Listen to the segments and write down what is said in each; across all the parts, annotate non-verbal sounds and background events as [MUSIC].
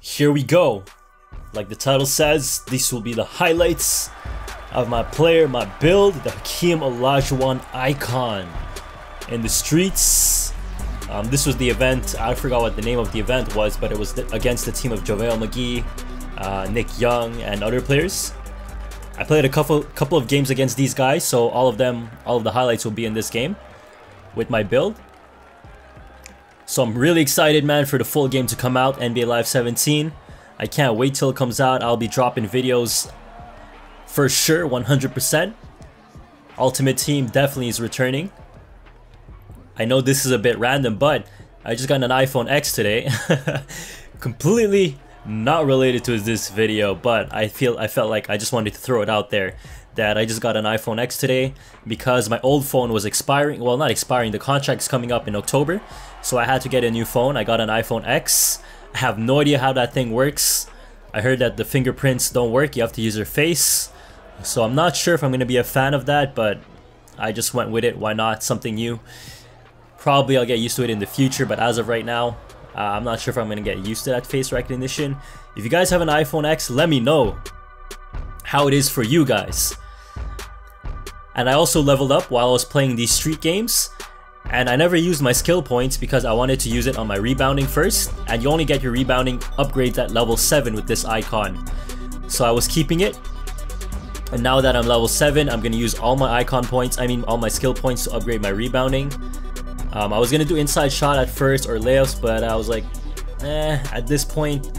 here we go. Like the title says, this will be the highlights of my player, my build, the Hakeem Olajuwon icon in the streets. Um, this was the event, I forgot what the name of the event was, but it was against the team of JaVale McGee, uh, Nick Young, and other players. I played a couple couple of games against these guys, so all of them, all of the highlights will be in this game with my build. So I'm really excited, man, for the full game to come out, NBA Live 17. I can't wait till it comes out. I'll be dropping videos for sure, 100%. Ultimate Team definitely is returning. I know this is a bit random, but I just got an iPhone X today. [LAUGHS] Completely not related to this video, but I feel I felt like I just wanted to throw it out there that I just got an iPhone X today because my old phone was expiring. Well, not expiring. The contract's coming up in October, so I had to get a new phone. I got an iPhone X. I have no idea how that thing works. I heard that the fingerprints don't work. You have to use your face. So I'm not sure if I'm going to be a fan of that, but I just went with it. Why not? Something new. Probably I'll get used to it in the future, but as of right now, uh, I'm not sure if I'm going to get used to that face recognition. If you guys have an iPhone X, let me know how it is for you guys. And I also leveled up while I was playing these street games. And I never used my skill points because I wanted to use it on my rebounding first. And you only get your rebounding upgrades at level 7 with this icon. So I was keeping it. And now that I'm level 7, I'm going to use all my icon points, I mean all my skill points to upgrade my rebounding. Um, I was going to do inside shot at first or layups, but I was like, eh, at this point,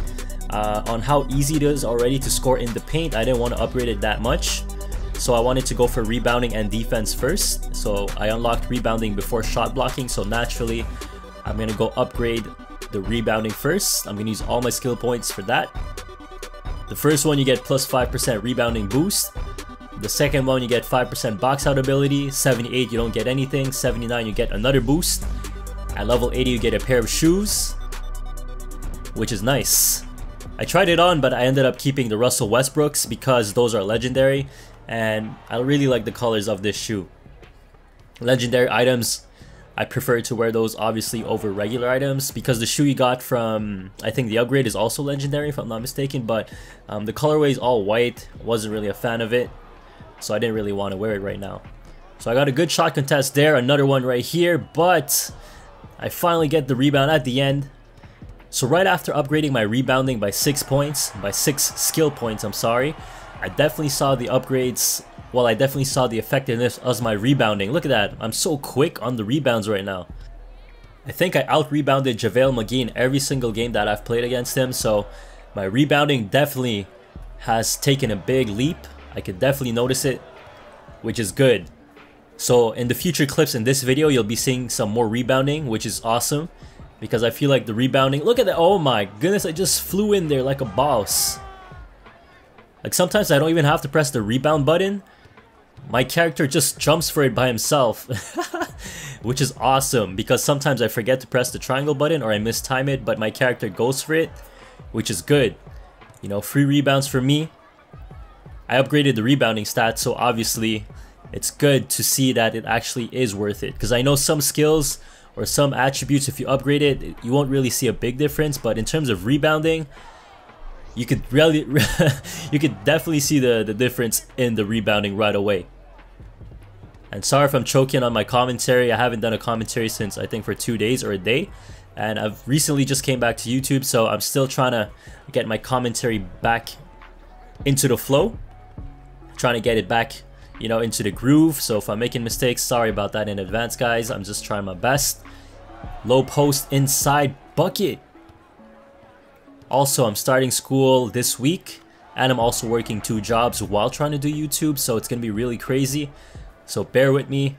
uh, on how easy it is already to score in the paint, I didn't want to upgrade it that much. So I wanted to go for rebounding and defense first. So I unlocked rebounding before shot blocking. So naturally, I'm going to go upgrade the rebounding first. I'm going to use all my skill points for that. The first one you get plus 5% rebounding boost. The second one you get 5% box out ability. 78 you don't get anything. 79 you get another boost. At level 80 you get a pair of shoes. Which is nice. I tried it on but I ended up keeping the Russell Westbrooks because those are legendary and I really like the colors of this shoe. Legendary items, I prefer to wear those obviously over regular items because the shoe you got from, I think the upgrade is also legendary if I'm not mistaken, but um, the colorway is all white, wasn't really a fan of it, so I didn't really want to wear it right now. So I got a good shot contest there, another one right here, but I finally get the rebound at the end. So right after upgrading my rebounding by 6 points, by 6 skill points, I'm sorry, I definitely saw the upgrades. Well, I definitely saw the effectiveness of my rebounding. Look at that. I'm so quick on the rebounds right now. I think I out-rebounded JaVale McGee in every single game that I've played against him, so my rebounding definitely has taken a big leap. I could definitely notice it, which is good. So in the future clips in this video, you'll be seeing some more rebounding, which is awesome. Because I feel like the rebounding, look at that, oh my goodness, I just flew in there like a boss. Like sometimes I don't even have to press the rebound button. My character just jumps for it by himself. [LAUGHS] Which is awesome because sometimes I forget to press the triangle button or I mistime it but my character goes for it. Which is good. You know, free rebounds for me. I upgraded the rebounding stats so obviously it's good to see that it actually is worth it. Because I know some skills or some attributes if you upgrade it you won't really see a big difference. But in terms of rebounding you could really [LAUGHS] you could definitely see the the difference in the rebounding right away. And sorry if I'm choking on my commentary. I haven't done a commentary since I think for two days or a day. And I've recently just came back to YouTube so I'm still trying to get my commentary back into the flow. Trying to get it back you know into the groove so if I'm making mistakes sorry about that in advance guys I'm just trying my best low post inside bucket also, I'm starting school this week and I'm also working two jobs while trying to do YouTube, so it's gonna be really crazy. So bear with me.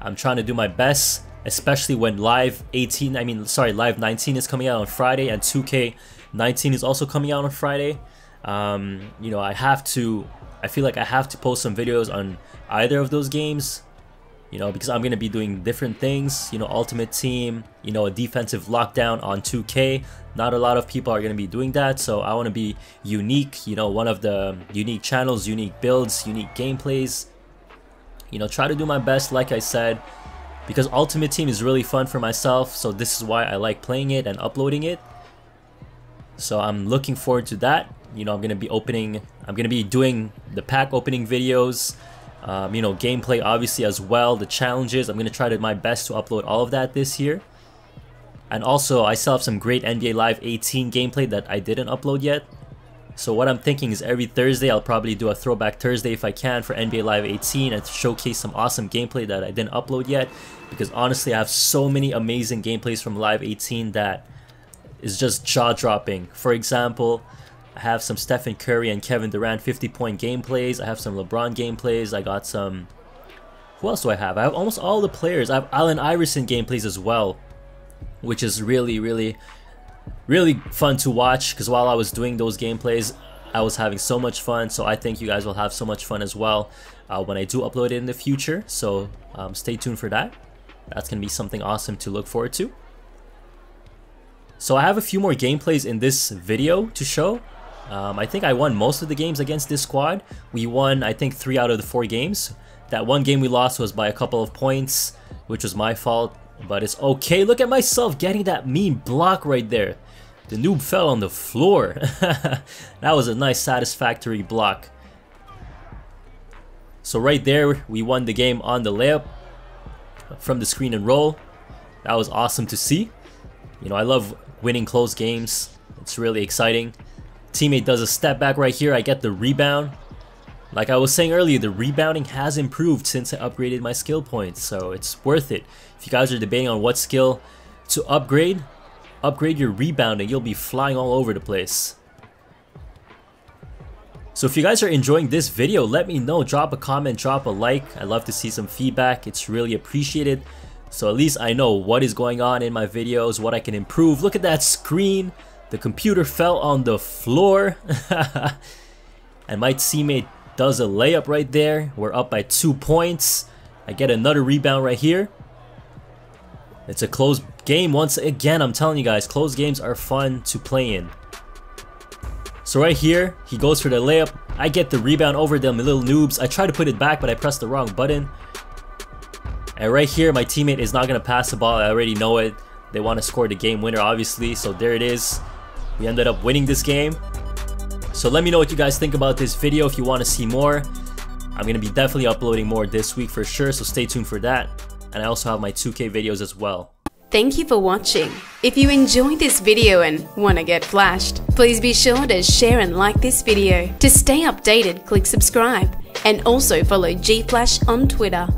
I'm trying to do my best, especially when Live 18, I mean, sorry, Live 19 is coming out on Friday and 2K19 is also coming out on Friday. Um, you know, I have to, I feel like I have to post some videos on either of those games you know, because I'm going to be doing different things, you know, Ultimate Team, you know, a defensive lockdown on 2K. Not a lot of people are going to be doing that, so I want to be unique, you know, one of the unique channels, unique builds, unique gameplays. You know, try to do my best, like I said, because Ultimate Team is really fun for myself, so this is why I like playing it and uploading it. So I'm looking forward to that. You know, I'm gonna be opening. I'm gonna be doing the pack opening videos. Um, you know, gameplay obviously as well. The challenges. I'm gonna try to my best to upload all of that this year. And also, I still have some great NBA Live 18 gameplay that I didn't upload yet. So what I'm thinking is every Thursday, I'll probably do a throwback Thursday if I can for NBA Live 18 and showcase some awesome gameplay that I didn't upload yet. Because honestly, I have so many amazing gameplays from Live 18 that is just jaw-dropping. For example, I have some Stephen Curry and Kevin Durant 50-point gameplays. I have some LeBron gameplays. I got some... Who else do I have? I have almost all the players. I have Allen Iverson gameplays as well which is really, really, really fun to watch because while I was doing those gameplays, I was having so much fun. So I think you guys will have so much fun as well uh, when I do upload it in the future. So um, stay tuned for that. That's going to be something awesome to look forward to. So I have a few more gameplays in this video to show. Um, I think I won most of the games against this squad. We won, I think, three out of the four games. That one game we lost was by a couple of points, which was my fault. But it's okay. Look at myself getting that mean block right there. The noob fell on the floor. [LAUGHS] that was a nice satisfactory block. So right there, we won the game on the layup from the screen and roll. That was awesome to see. You know, I love winning close games. It's really exciting. Teammate does a step back right here. I get the rebound. Like I was saying earlier, the rebounding has improved since I upgraded my skill points, so it's worth it. If you guys are debating on what skill to upgrade, upgrade your rebounding. You'll be flying all over the place. So if you guys are enjoying this video, let me know. Drop a comment, drop a like. I love to see some feedback. It's really appreciated. So at least I know what is going on in my videos, what I can improve. Look at that screen. The computer fell on the floor. [LAUGHS] and my teammate does a layup right there. We're up by two points. I get another rebound right here. It's a close game once again. I'm telling you guys, close games are fun to play in. So right here, he goes for the layup. I get the rebound over them little noobs. I try to put it back, but I pressed the wrong button. And right here, my teammate is not going to pass the ball. I already know it. They want to score the game winner, obviously. So there it is. We ended up winning this game. So let me know what you guys think about this video if you want to see more. I'm going to be definitely uploading more this week for sure, so stay tuned for that. And I also have my 2K videos as well. Thank you for watching. If you enjoyed this video and want to get flashed, please be sure to share and like this video. To stay updated, click subscribe and also follow GFlash on Twitter.